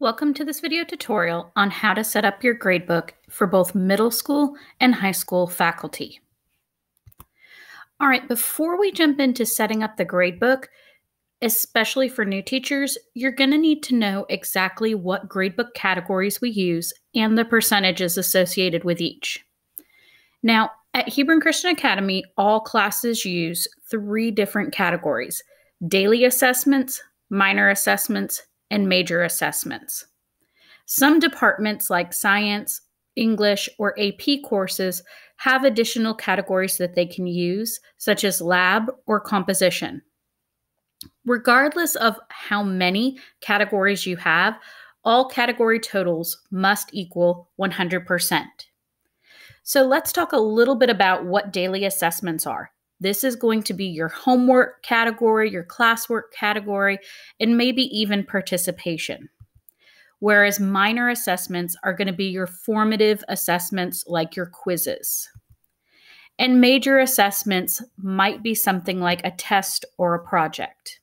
Welcome to this video tutorial on how to set up your gradebook for both middle school and high school faculty. All right, before we jump into setting up the gradebook, especially for new teachers, you're going to need to know exactly what gradebook categories we use and the percentages associated with each. Now, at Hebron Christian Academy, all classes use three different categories daily assessments, minor assessments, and major assessments. Some departments, like science, English, or AP courses, have additional categories that they can use, such as lab or composition. Regardless of how many categories you have, all category totals must equal 100%. So let's talk a little bit about what daily assessments are. This is going to be your homework category, your classwork category, and maybe even participation. Whereas minor assessments are going to be your formative assessments like your quizzes. And major assessments might be something like a test or a project.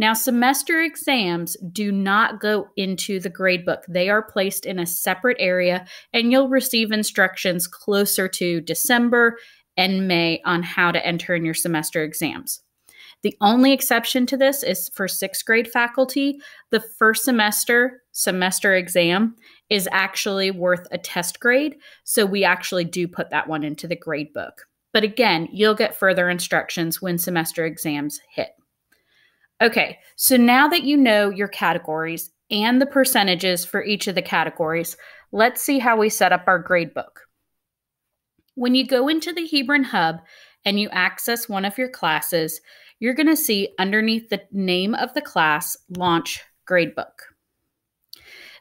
Now, semester exams do not go into the gradebook. They are placed in a separate area, and you'll receive instructions closer to December and May on how to enter in your semester exams. The only exception to this is for sixth grade faculty. The first semester semester exam is actually worth a test grade. So we actually do put that one into the grade book. But again, you'll get further instructions when semester exams hit. Okay, so now that you know your categories and the percentages for each of the categories, let's see how we set up our grade book. When you go into the Hebron Hub and you access one of your classes, you're going to see underneath the name of the class, Launch Gradebook.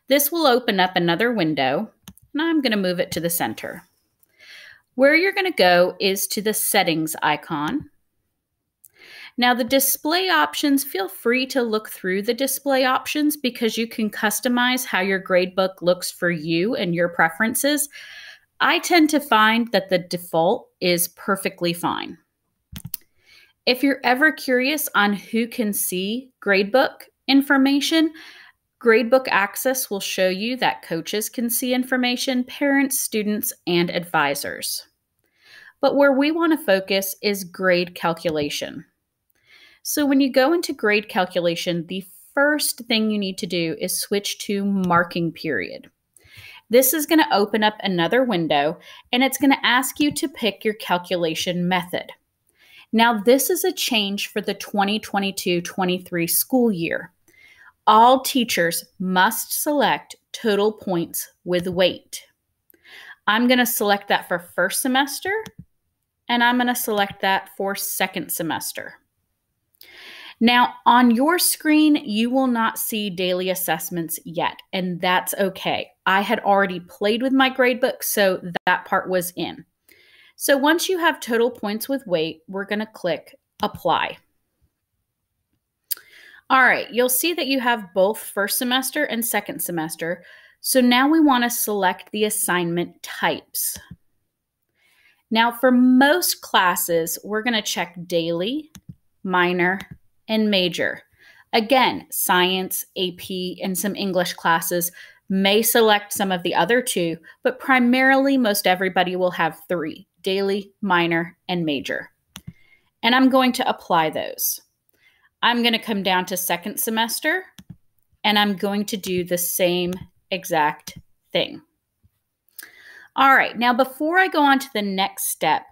This will open up another window, and I'm going to move it to the center. Where you're going to go is to the Settings icon. Now, the display options, feel free to look through the display options because you can customize how your gradebook looks for you and your preferences. I tend to find that the default is perfectly fine. If you're ever curious on who can see gradebook information, Gradebook Access will show you that coaches can see information, parents, students, and advisors. But where we want to focus is grade calculation. So when you go into grade calculation, the first thing you need to do is switch to marking period. This is going to open up another window and it's going to ask you to pick your calculation method. Now, this is a change for the 2022 23 school year. All teachers must select total points with weight. I'm going to select that for first semester and I'm going to select that for second semester. Now, on your screen, you will not see daily assessments yet, and that's okay. I had already played with my gradebook, so that part was in. So once you have total points with weight, we're going to click Apply. All right, you'll see that you have both first semester and second semester. So now we want to select the assignment types. Now, for most classes, we're going to check daily, minor, and major. Again, science, AP, and some English classes may select some of the other two, but primarily most everybody will have three daily, minor, and major. And I'm going to apply those. I'm going to come down to second semester and I'm going to do the same exact thing. All right, now before I go on to the next step,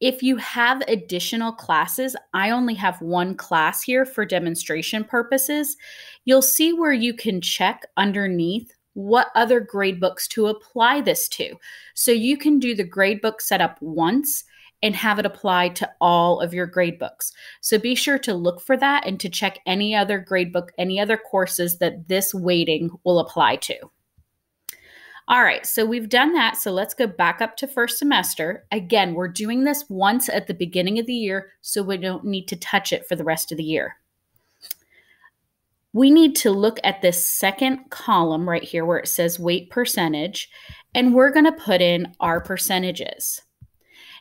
if you have additional classes, I only have one class here for demonstration purposes. You'll see where you can check underneath what other gradebooks to apply this to. So you can do the gradebook setup once and have it applied to all of your gradebooks. So be sure to look for that and to check any other gradebook, any other courses that this weighting will apply to. All right, so we've done that. So let's go back up to first semester. Again, we're doing this once at the beginning of the year, so we don't need to touch it for the rest of the year. We need to look at this second column right here where it says weight percentage, and we're going to put in our percentages.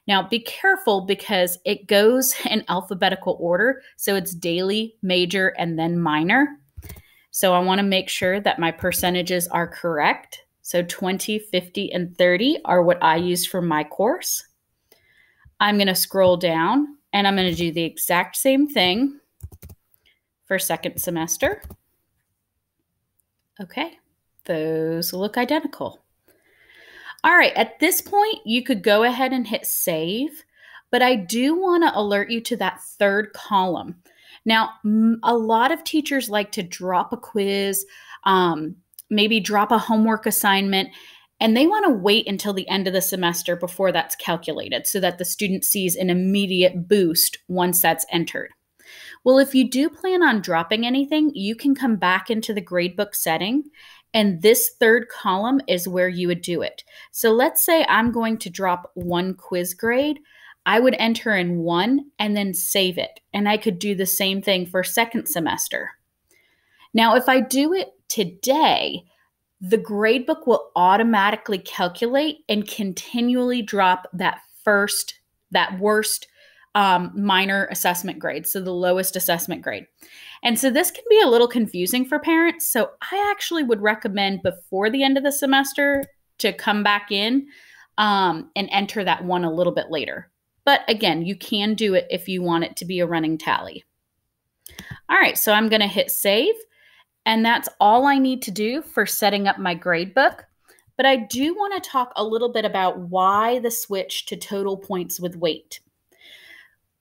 Now, be careful because it goes in alphabetical order. So it's daily, major, and then minor. So I want to make sure that my percentages are correct. So 20, 50, and 30 are what I use for my course. I'm going to scroll down and I'm going to do the exact same thing for second semester. Okay, those look identical. All right, at this point, you could go ahead and hit save, but I do want to alert you to that third column. Now, a lot of teachers like to drop a quiz, um, maybe drop a homework assignment, and they want to wait until the end of the semester before that's calculated so that the student sees an immediate boost once that's entered. Well, if you do plan on dropping anything, you can come back into the gradebook setting and this third column is where you would do it. So let's say I'm going to drop one quiz grade. I would enter in one and then save it. And I could do the same thing for second semester. Now, if I do it today, the gradebook will automatically calculate and continually drop that first, that worst um, minor assessment grade, so the lowest assessment grade. And so this can be a little confusing for parents. So I actually would recommend before the end of the semester to come back in um, and enter that one a little bit later. But again, you can do it if you want it to be a running tally. All right, so I'm going to hit save. And that's all I need to do for setting up my grade book. But I do want to talk a little bit about why the switch to total points with weight.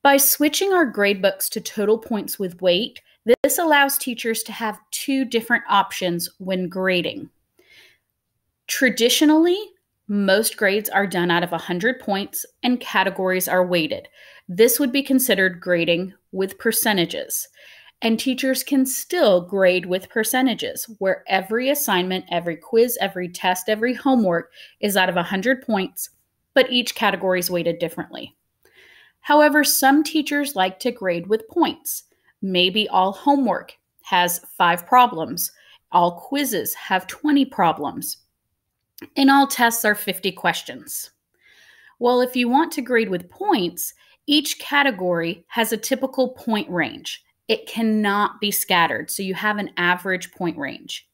By switching our gradebooks to total points with weight, this allows teachers to have two different options when grading. Traditionally, most grades are done out of 100 points and categories are weighted. This would be considered grading with percentages. And teachers can still grade with percentages, where every assignment, every quiz, every test, every homework is out of 100 points, but each category is weighted differently. However, some teachers like to grade with points. Maybe all homework has five problems, all quizzes have 20 problems, and all tests are 50 questions. Well, if you want to grade with points, each category has a typical point range it cannot be scattered. So you have an average point range.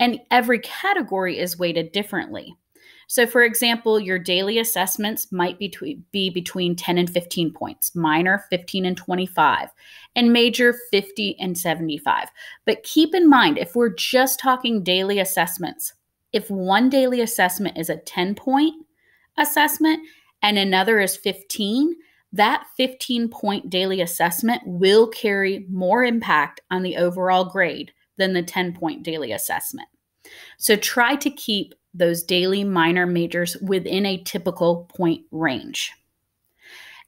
And every category is weighted differently. So, for example, your daily assessments might be, be between 10 and 15 points, minor 15 and 25, and major 50 and 75. But keep in mind, if we're just talking daily assessments, if one daily assessment is a 10 point assessment and another is 15, that 15 point daily assessment will carry more impact on the overall grade than the 10 point daily assessment. So try to keep those daily minor majors within a typical point range.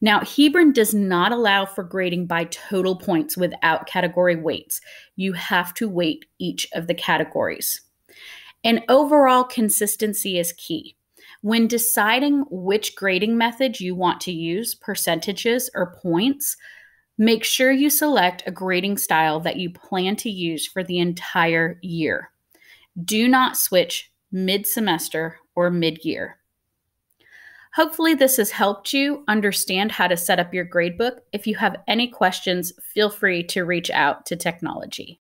Now, Hebron does not allow for grading by total points without category weights. You have to weight each of the categories. And overall consistency is key. When deciding which grading method you want to use, percentages or points, make sure you select a grading style that you plan to use for the entire year. Do not switch mid semester or mid year. Hopefully, this has helped you understand how to set up your gradebook. If you have any questions, feel free to reach out to technology.